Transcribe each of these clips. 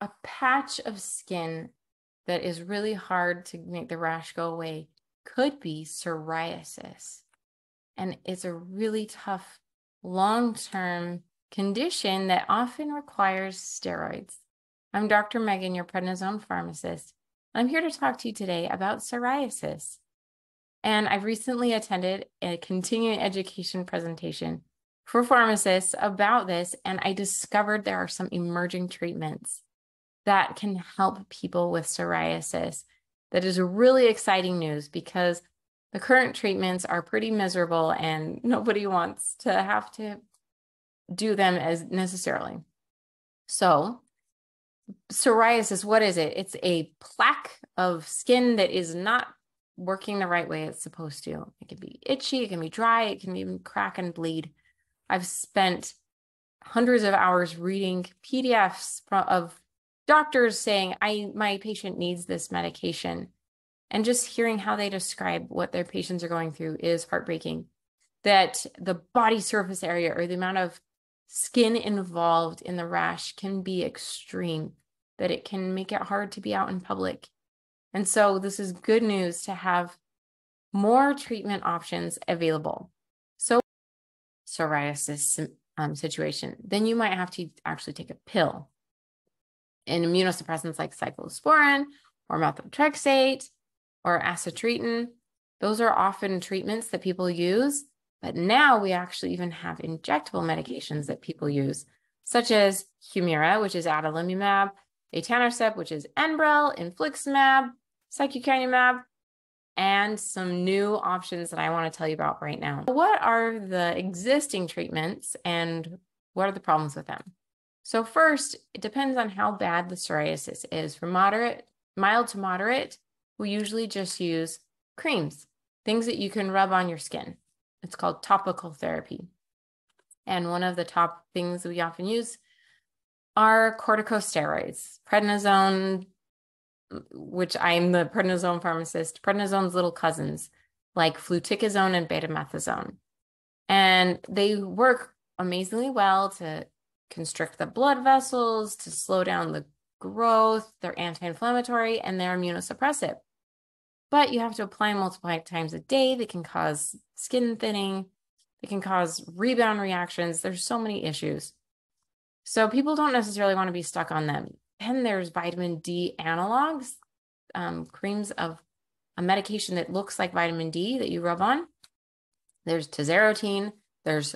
a patch of skin that is really hard to make the rash go away could be psoriasis. And it's a really tough long term condition that often requires steroids. I'm Dr. Megan, your prednisone pharmacist. I'm here to talk to you today about psoriasis. And I've recently attended a continuing education presentation for pharmacists about this, and I discovered there are some emerging treatments that can help people with psoriasis. That is really exciting news because the current treatments are pretty miserable and nobody wants to have to do them as necessarily. So, psoriasis, what is it? It's a plaque of skin that is not working the right way it's supposed to. It can be itchy, it can be dry, it can even crack and bleed. I've spent hundreds of hours reading PDFs of doctors saying I my patient needs this medication and just hearing how they describe what their patients are going through is heartbreaking that the body surface area or the amount of skin involved in the rash can be extreme that it can make it hard to be out in public. And so this is good news to have more treatment options available. So psoriasis um, situation, then you might have to actually take a pill. And immunosuppressants like cyclosporin or methotrexate or acitretin, those are often treatments that people use. But now we actually even have injectable medications that people use, such as Humira, which is adalimumab, etanercept, which is Enbrel, infliximab, secukinumab, and some new options that I want to tell you about right now. What are the existing treatments and what are the problems with them? So first, it depends on how bad the psoriasis is. For moderate, mild to moderate, we usually just use creams, things that you can rub on your skin. It's called topical therapy. And one of the top things that we often use are corticosteroids, prednisone, which I'm the prednisone pharmacist, prednisone's little cousins, like fluticasone and betamethasone. And they work amazingly well to constrict the blood vessels, to slow down the growth, they're anti inflammatory, and they're immunosuppressive. But you have to apply multiple times a day. They can cause skin thinning, they can cause rebound reactions. There's so many issues. So people don't necessarily want to be stuck on them. Then there's vitamin D analogs, um, creams of a medication that looks like vitamin D that you rub on. There's tazarotene, there's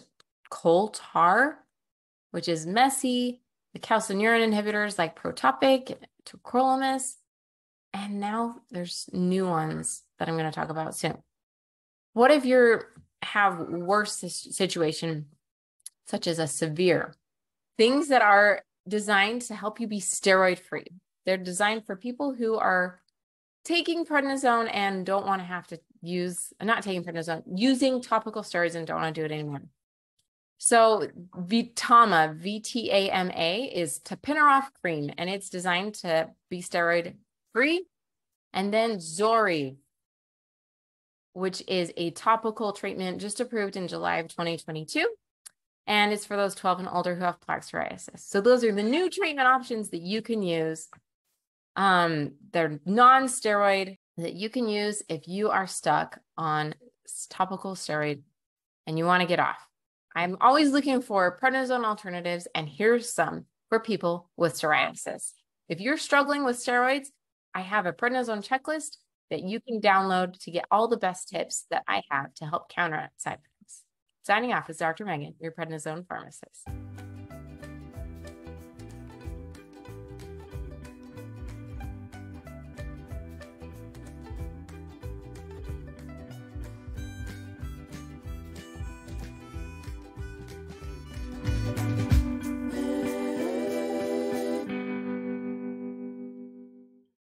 coal tar, which is messy, the calcineurin inhibitors like Protopic, tacrolimus, and now there's new ones that I'm going to talk about soon. What if you have worse situation, such as a severe things that are designed to help you be steroid free. They're designed for people who are taking prednisone and don't want to have to use, not taking prednisone, using topical steroids and don't want to do it anymore. So VTAMA, V-T-A-M-A, is tapinarof cream, and it's designed to be steroid free. And then Zori, which is a topical treatment just approved in July of 2022 and it's for those 12 and older who have plaque psoriasis. So those are the new treatment options that you can use. Um, they're non-steroid that you can use if you are stuck on topical steroid and you want to get off. I'm always looking for prednisone alternatives, and here's some for people with psoriasis. If you're struggling with steroids, I have a prednisone checklist that you can download to get all the best tips that I have to help counteract side effects. Signing off is Dr. Megan, your prednisone pharmacist.